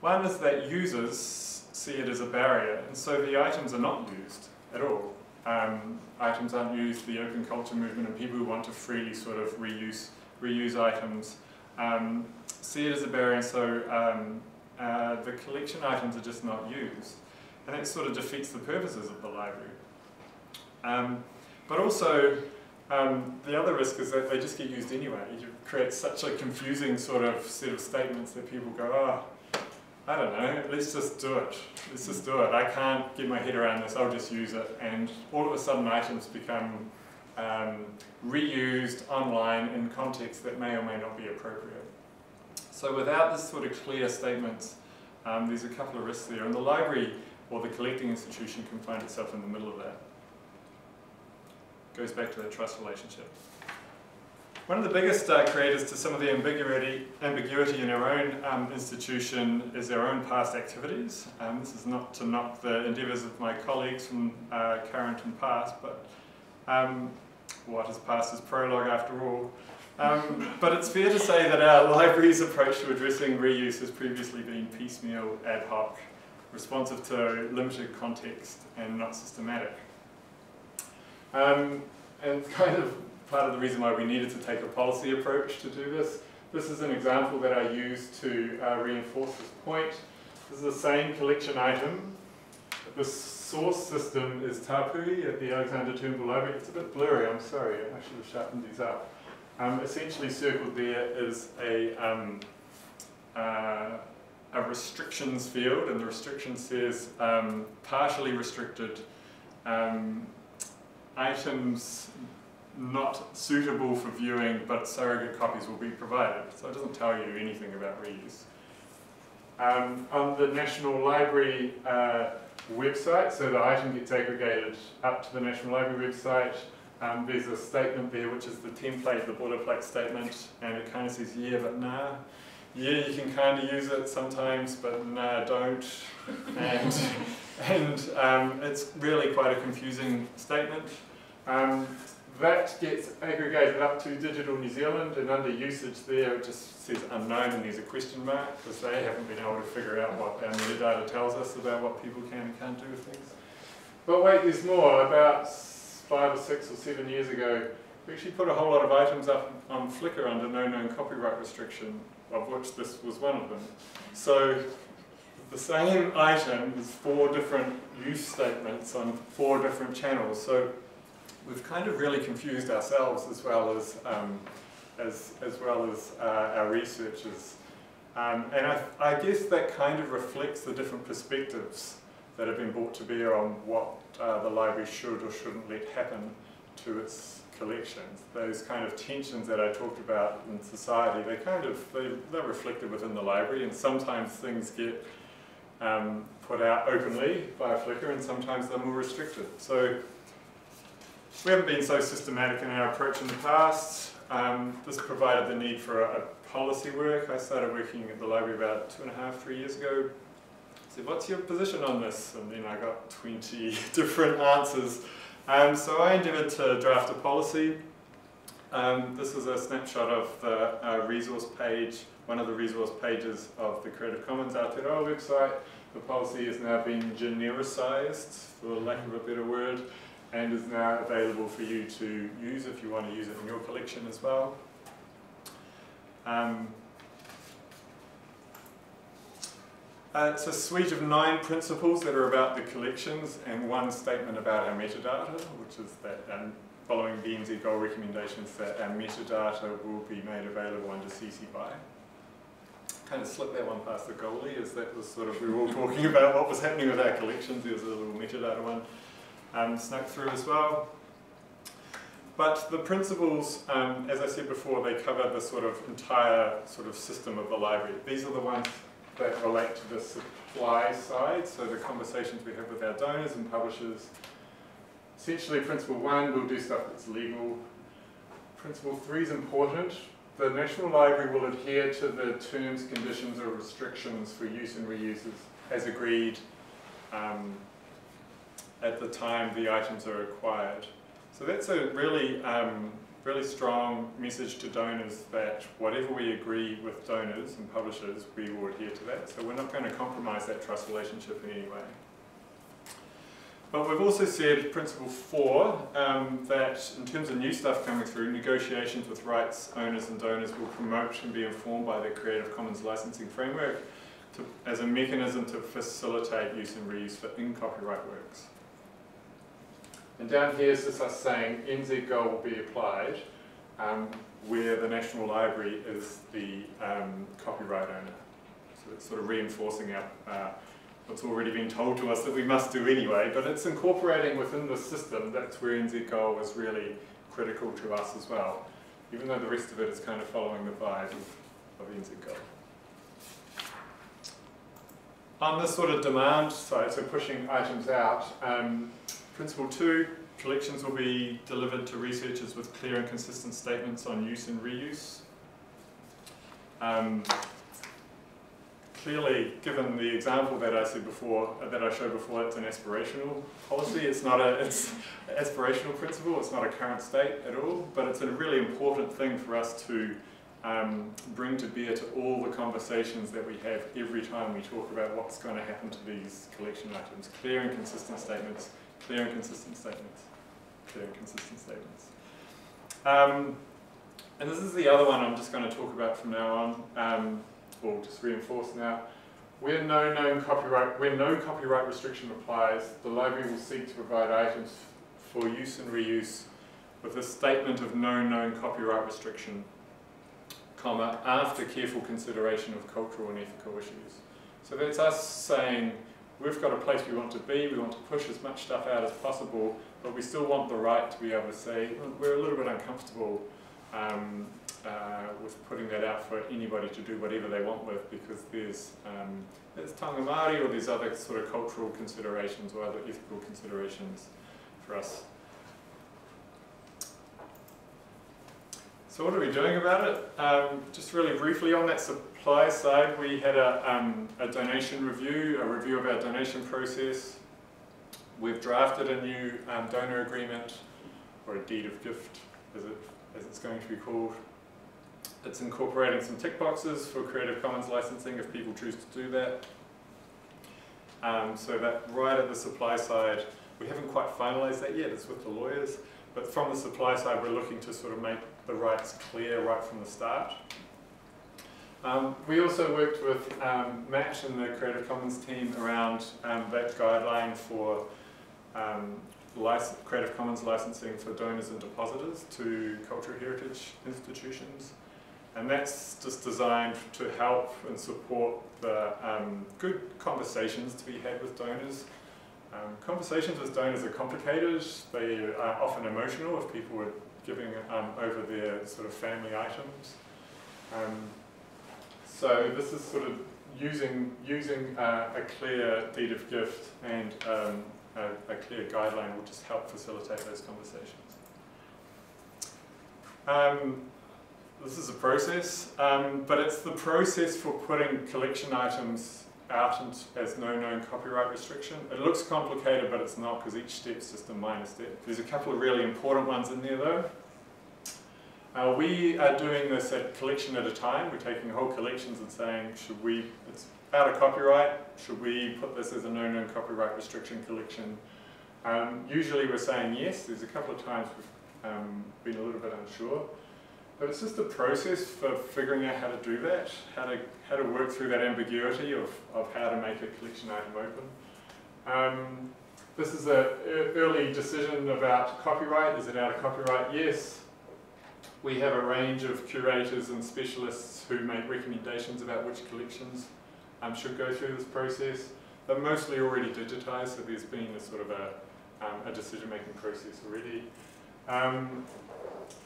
One is that users see it as a barrier, and so the items are not used at all. Um, items aren't used, the open culture movement and people who want to freely sort of reuse, reuse items um, see it as a barrier, so um, uh, the collection items are just not used. And that sort of defeats the purposes of the library. Um, but also, um, the other risk is that they just get used anyway. You create such a confusing sort of set of statements that people go, oh, I don't know, let's just do it. Let's just do it. I can't get my head around this, I'll just use it. And all of a sudden items become um, reused online in contexts that may or may not be appropriate. So without this sort of clear statements, um, there's a couple of risks there. And the library or the collecting institution can find itself in the middle of that goes back to that trust relationship. One of the biggest uh, creators to some of the ambiguity, ambiguity in our own um, institution is our own past activities. Um, this is not to knock the endeavours of my colleagues from uh, current and past, but um, what is past is prologue after all. Um, but it's fair to say that our library's approach to addressing reuse has previously been piecemeal, ad hoc, responsive to limited context and not systematic. Um, and kind of part of the reason why we needed to take a policy approach to do this. This is an example that I used to uh, reinforce this point. This is the same collection item. The source system is Tapui at the Alexander Turnbull Library. It's a bit blurry, I'm sorry, I should have sharpened these up. Um, essentially circled there is a, um, uh, a restrictions field, and the restriction says um, partially restricted um, items not suitable for viewing, but surrogate copies will be provided. So it doesn't tell you anything about reuse. Um, on the National Library uh, website, so the item gets aggregated up to the National Library website. Um, there's a statement there, which is the template, the boilerplate statement, and it kind of says, yeah, but nah. Yeah, you can kind of use it sometimes, but nah, don't. And, and um, it's really quite a confusing statement. Um, that gets aggregated up to Digital New Zealand, and under usage there it just says unknown and there's a question mark because they haven't been able to figure out what our metadata tells us about what people can and can't do with things. But wait, there's more. About five or six or seven years ago, we actually put a whole lot of items up on Flickr under no known copyright restriction, of which this was one of them. So the same item is four different use statements on four different channels. So we've kind of really confused ourselves as well as, um, as, as well as uh, our researchers. Um, and I, I guess that kind of reflects the different perspectives that have been brought to bear on what uh, the library should or shouldn't let happen to its collections. Those kind of tensions that I talked about in society, they kind of, they, they're reflected within the library and sometimes things get um, put out openly by Flickr and sometimes they're more restricted. So we haven't been so systematic in our approach in the past. Um, this provided the need for a, a, policy work. I started working at the library about two and a half, three years ago. I said, what's your position on this? And then I got 20 different answers. Um, so I endeavoured to draft a policy. Um, this is a snapshot of the uh, resource page, one of the resource pages of the Creative Commons Aotearoa website. The policy is now being genericized, for lack of a better word and is now available for you to use if you want to use it in your collection as well. Um, uh, it's a suite of nine principles that are about the collections and one statement about our metadata, which is that um, following NZGOAL recommendations that our metadata will be made available under CC BY. kind of slipped that one past the goalie, as that was sort of, we were all talking about what was happening with our collections. There was a little metadata one um, snuck through as well. But the principles, um, as I said before, they cover the sort of entire sort of system of the library. These are the ones that relate to the supply side, so the conversations we have with our donors and publishers. Essentially, principle one, we'll do stuff that's legal. Principle three is important. The National Library will adhere to the terms, conditions, or restrictions for use and reuses as agreed um, at the time the items are acquired. So that's a really, um, really strong message to donors that whatever we agree with donors and publishers, we will adhere to that. So we're not going to compromise that trust relationship in any way. But we've also said, principle four, um, that in terms of new stuff coming through, negotiations with rights owners and donors will promote and be informed by the Creative Commons licensing framework to, as a mechanism to facilitate use and reuse for in-copyright works. And down here is just us saying NZGOAL will be applied um, where the National Library is the um, copyright owner. So it's sort of reinforcing our, uh, what's already been told to us that we must do anyway, but it's incorporating within the system, that's where NZGOAL is really critical to us as well, even though the rest of it is kind of following the vibe of, of NZGOAL. On this sort of demand side, so pushing items out, um, Principle two, collections will be delivered to researchers with clear and consistent statements on use and reuse. Um, clearly, given the example that I said before, uh, that I showed before, it's an aspirational policy. It's not a, it's aspirational principle. It's not a current state at all. But it's a really important thing for us to um, bring to bear to all the conversations that we have every time we talk about what's going to happen to these collection items. Clear and consistent statements clear and consistent statements. Clear and consistent statements. Um, and this is the other one I'm just going to talk about from now on, um, or just reinforce now. Where no known copyright, where no copyright restriction applies, the library will seek to provide items for use and reuse with a statement of no known copyright restriction, comma, after careful consideration of cultural and ethical issues. So that's us saying we've got a place we want to be, we want to push as much stuff out as possible, but we still want the right to be able to say, we're a little bit uncomfortable um, uh, with putting that out for anybody to do whatever they want with because there's, um, there's taonga Māori or there's other sort of cultural considerations or other ethical considerations for us. So what are we doing about it? Um, just really briefly on that supply side, we had a, um, a donation review, a review of our donation process. We've drafted a new um, donor agreement, or a deed of gift, as, it, as it's going to be called. It's incorporating some tick boxes for Creative Commons licensing if people choose to do that. Um, so that right at the supply side, we haven't quite finalised that yet, it's with the lawyers, but from the supply side we're looking to sort of make the rights clear right from the start. Um, we also worked with um, Matt and the Creative Commons team around um, that guideline for um, Creative Commons licensing for donors and depositors to cultural heritage institutions. And that's just designed to help and support the um, good conversations to be had with donors. Um, conversations with donors are complicated, they are often emotional if people are giving over their sort of family items. So this is sort of using, using uh, a clear deed of gift and um, a, a, clear guideline will just help facilitate those conversations. Um, this is a process, um, but it's the process for putting collection items out as no known copyright restriction. It looks complicated, but it's not because each step is just a minor step. There's a couple of really important ones in there though. Uh, we are doing this at collection at a time. We're taking whole collections and saying, should we, it's out of copyright, should we put this as a no-known copyright restriction collection? Um, usually we're saying yes. There's a couple of times we've um, been a little bit unsure. But it's just a process for figuring out how to do that, how to, how to work through that ambiguity of, of how to make a collection item open. Um, this is an early decision about copyright. Is it out of copyright? Yes. We have a range of curators and specialists who make recommendations about which collections um, should go through this process. They're mostly already digitised, so there's been a sort of a, um, a decision-making process already. Um,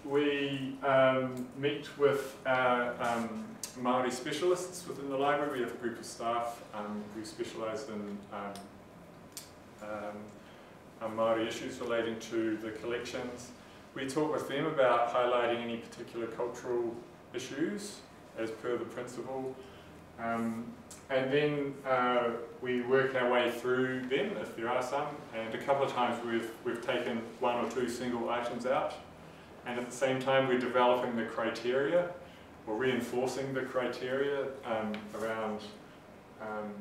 we um, meet with our um, Māori specialists within the library. We have a group of staff um, who specialise in Māori issues relating to the collections. We talk with them about highlighting any particular cultural issues as per the principle. Um, and then uh, we work our way through them, if there are some, and a couple of times we've, we've taken one or two single items out, and at the same time we're developing the criteria, or reinforcing the criteria um, around um,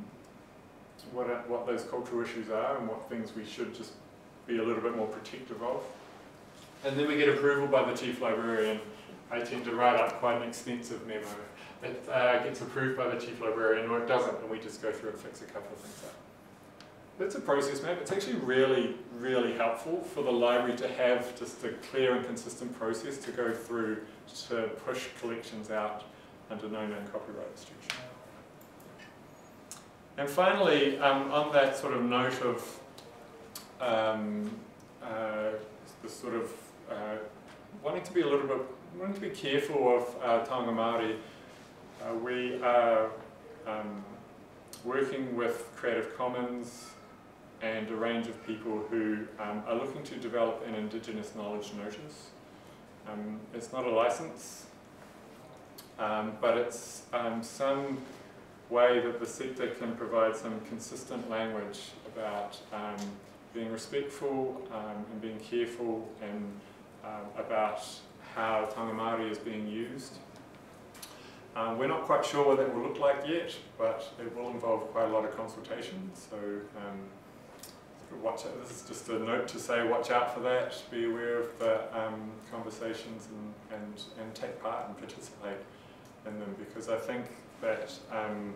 what, what those cultural issues are and what things we should just be a little bit more protective of. And then we get approval by the chief librarian. I tend to write up quite an extensive memo it uh, gets approved by the chief librarian or it doesn't and we just go through and fix a couple of things up. It's a process map. It's actually really, really helpful for the library to have just a clear and consistent process to go through to push collections out under no known copyright restriction. And finally, um, on that sort of note of um, uh, the sort of uh, wanting to be a little bit, wanting to be careful of uh, Māori, uh, we are um, working with Creative Commons and a range of people who um, are looking to develop an Indigenous knowledge notice. Um, it's not a license, um, but it's um, some way that the sector can provide some consistent language about um, being respectful and being careful and about how taonga Māori is being used um, we're not quite sure what that will look like yet, but it will involve quite a lot of consultation. So um, watch out. This is just a note to say watch out for that. Be aware of the um, conversations and, and, and take part and participate in them because I think that um,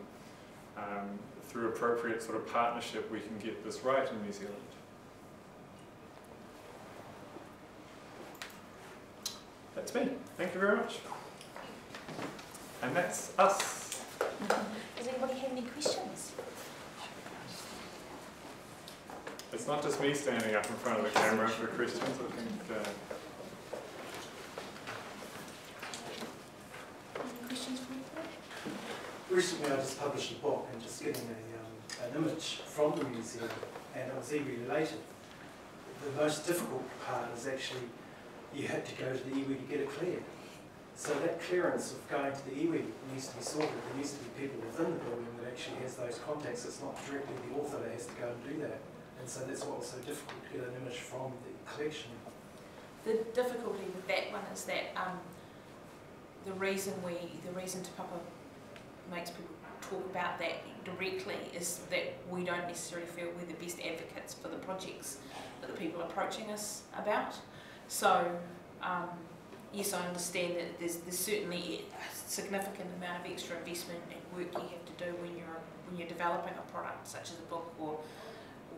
um, through appropriate sort of partnership we can get this right in New Zealand. That's me. Thank you very much. And that's us. Does anybody have any questions? It's not just me standing up in front of the camera for questions, I think. Uh, Any questions from anybody? Recently, I just published a book and just getting a, um, an image from the museum, and it was iwi related. The most difficult part is actually you had to go to the iwi to get it cleared. So that clearance of going to the iwi needs to be sorted. There needs to be people within the building that actually has those contacts. It's not directly the author that has to go and do that. And so that's what was so difficult to get an image from the collection. The difficulty with that one is that um, the reason we, the reason Te Papa makes people talk about that directly is that we don't necessarily feel we're the best advocates for the projects that the people approaching us about. So um, yes, I understand that there's, there's certainly a significant amount of extra investment and work you have to do when you're when you're developing a product such as a book or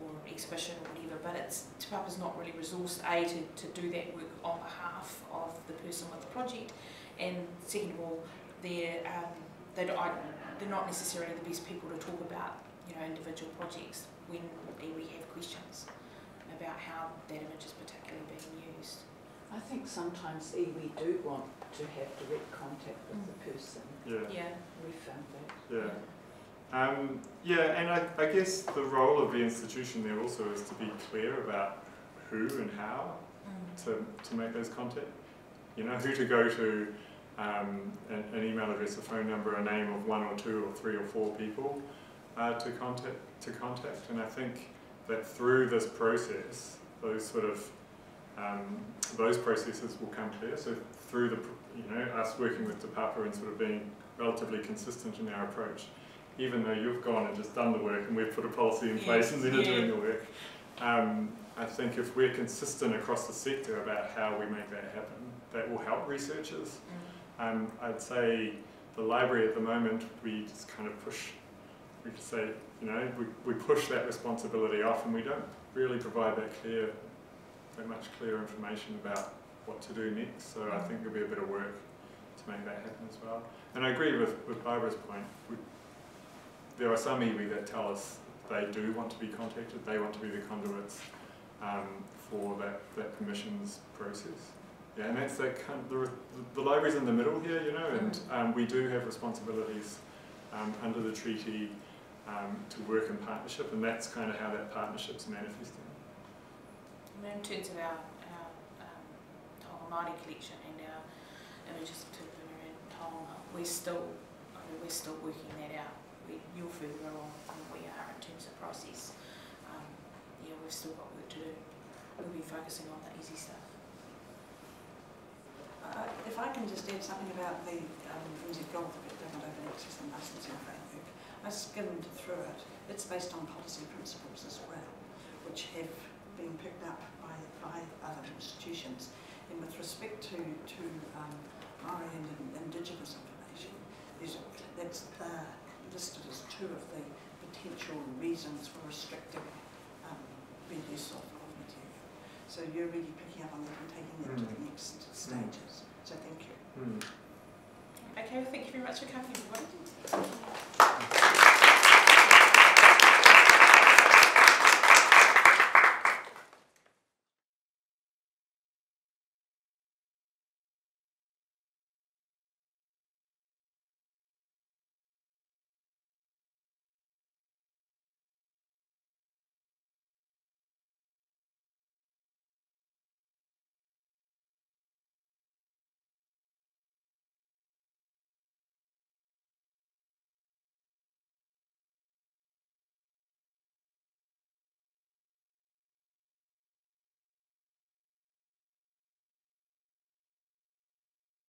or exhibition or whatever, but it's Te Papa's not really resourced A to, to do that work on behalf of the person with the project. And second of all they're um, they they're not necessarily the best people to talk about you know individual projects when we have questions about how that image is particularly being used. I think sometimes we do want to have direct contact with the person. Yeah. Yeah. We found that. Yeah. Um, yeah, and I, I guess the role of the institution there also is to be clear about who and how Mm. to, to make those contact. You know, who to go to, um, an, an, email address, a phone number, a name of one or two or three or four people uh, to contact. To contact, and I think that through this process, those sort of um, those processes will come clear. So through the, you know, us working with Te Papa and sort of being relatively consistent in our approach, even though you've gone and just done the work and we've put a policy in place yes, and then yeah. are doing the work, um, I think if we're consistent across the sector about how we make that happen, that will help researchers. Mm. Um, I'd say the library at the moment, we just kind of push, we just say, you know, we, we push that responsibility off and we don't really provide that clear that much clear information about what to do next. So I think there'll be a bit of work to make that happen as well. And I agree with, with Barbara's point. We, there are some iwi that tell us they do want to be contacted, they want to be the conduits um, for that, that permissions process. Yeah, and that's that kind of the, the library's in the middle here, you know, and um, we do have responsibilities um, under the treaty um, to work in partnership, and that's kind of how that partnership's manifesting. And in terms of our, our um, taonga Māori collection and our images of Tupuna and taonga, we're still, I mean, we're still working that out. We, you're further along than we are in terms of process. Um, yeah, we've still got work to do. We'll be focusing on the easy stuff. Uh, if I can just add something about the um, NZ Gold Development Open Access and Licensing Framework, I skimmed through it. It's based on policy principles as well, which have been picked up by, by other institutions. And with respect to, to um, Māori and in- Indigenous information, that's uh, listed as two of the potential reasons for restricting um, reuse of of material. So you're really picking up on that and taking that to the next stages. So thank you. Hmm. Okay, well, thank you very much for coming.